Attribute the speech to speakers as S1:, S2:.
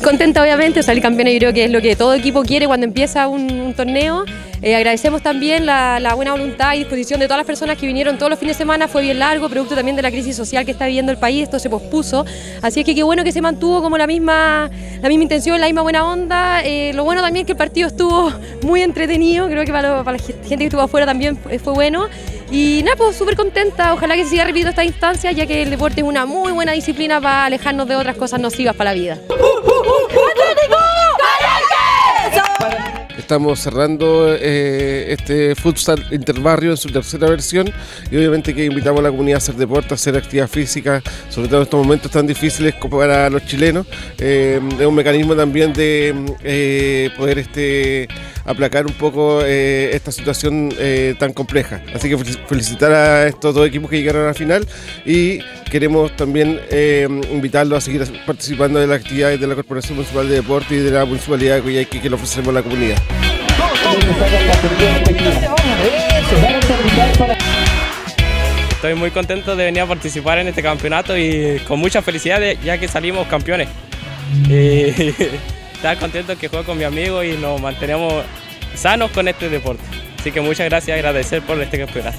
S1: muy contenta obviamente, salir campeón yo creo que es lo que todo equipo quiere cuando empieza un, torneo. Eh, agradecemos también la, buena voluntad y disposición de todas las personas que vinieron todos los fines de semana, fue bien largo, producto también de la crisis social que está viviendo el país, esto se pospuso, así es que qué bueno que se mantuvo como la misma, la misma intención, la misma buena onda, eh, lo bueno también que el partido estuvo muy entretenido, creo que para, la gente que estuvo afuera también fue bueno. Y nada, pues súper contenta, ojalá que se siga repitiendo esta instancia, ya que el deporte es una muy buena disciplina para alejarnos de otras cosas nocivas para la vida.
S2: Estamos cerrando eh, este futsal interbarrio en su tercera versión y obviamente que invitamos a la comunidad a hacer deporte, a hacer actividad física, sobre todo en estos momentos tan difíciles para los chilenos. Eh, es un mecanismo también de eh, poder este, aplacar un poco esta situación tan compleja. Así que felicitar a estos dos equipos que llegaron a la final y queremos también invitarlos a seguir participando de las actividades de la Corporación Municipal de Deporte y de la Municipalidad de Coyhaique que le ofrecemos a la comunidad.
S3: Estoy muy contento de venir a participar en este campeonato y con mucha felicidad ya que salimos campeones. estar contento que juego con mi amigo y nos mantenemos sanos con este deporte. Así que muchas gracias agradecer por este campeonato.